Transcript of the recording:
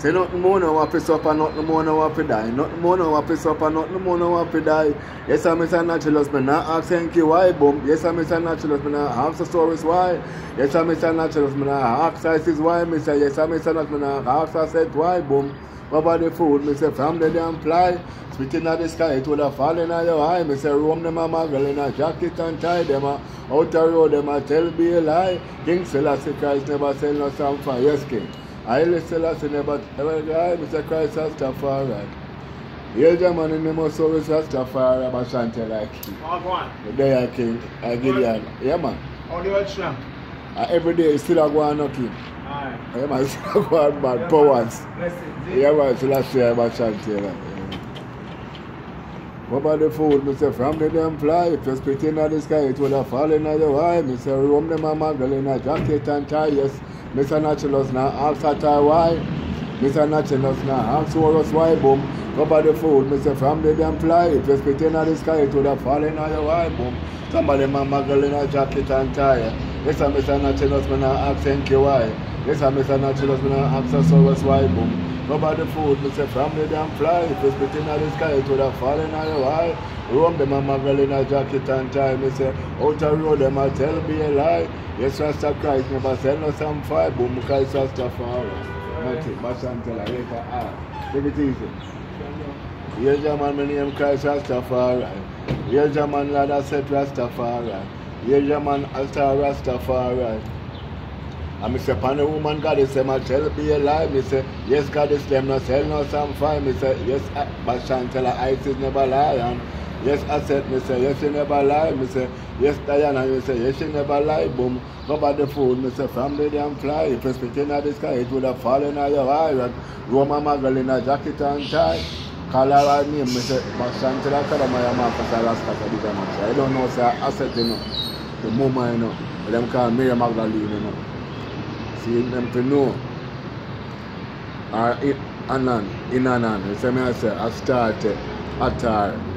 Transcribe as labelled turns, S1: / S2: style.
S1: Say nothing more no want to suffer, nothing more no want die. Nothing more no want to suffer, nothing more no want to die. Yes, I'm Mr. Naturalist, me not ask thank you why, boom. Yes, I'm Mr. Naturalist, me not ask the stories why. Yes, I'm Mr. Naturalist, me not ask ISIS why, me say. Yes, I'm Mr. Naturalist, me not ask Aset why, boom. About the food? Me say, from the damn fly. Spitting at the sky, it would have fallen on your eye. Me say, roam them a muggle in a jacket and tie them a out the road, them a tell be a lie. King Selassie Christ never sell no song for yes, King. I Selassie never ever die. Me say, Christ has to fall right. Hail German in the most always Rastafari, but Shante like him.
S2: Oh, go on.
S1: The day I came, I Gideon. Yeah, man.
S2: How the world strong?
S1: Uh, every day, still a go on knocking.
S2: Alright.
S1: Yeah, man, still a go on bad powers.
S2: Blessings.
S1: Yeah, man, still a share about Shante. Like. What about the food? Mr. from the damn fly, if you spit in the sky, it would have fallen on your eye. Me say, roam them a in a jacket and tie, yes. Mr. Naturalist now, ask Ptah why. Mr. Naturalist now, ask Horus why, boom. What about the food? Mr. from the damn fly, if you spit in the sky, it would have fallen on your boom. Somebody man muggle in a jacket and tie. Yes, Mr. Naturalist, me now ask thank you why. Yes, Mr. Naturalist, me now ask us why, boom. About the food? Me say, from the fly, if you spit in the sky, it would have fallen on your eye. Roam them a muggle in a jacket and tie. Me say, out the road, them a tell me a lie. Yes, Rasta Christ never sell no some fire. Boom, Christ Rastafari. Nothing, but until I later ah. Take it easy. Here's your man, my name Christ Rastafari. Here's your man, lad, I said Rastafari. Here's your man, Asta Rastafari. And me say, pan woman goddess, say, my tell be a lie. Me say, yes, goddess, them no sell no some fine. Me say, yes, but Chantella Isis never lie. And yes, I said, me say, yes, she never lie. Me say, yes, Diana, me say, yes, she never lie. Boom, go about the food. Me say, from the damn fly. If you spit in the sky, it would have fallen on your eye. And Roma Magal in a jacket and tie. Call her name, me say, but Chantella Kadamaya Marcus Alaska, I don't know, say, I said, you know, the mama, you know, them call Mary Magdalene, you know. See them to know. Uh, or in Anan, in Anan. You see me I say, I started Atar.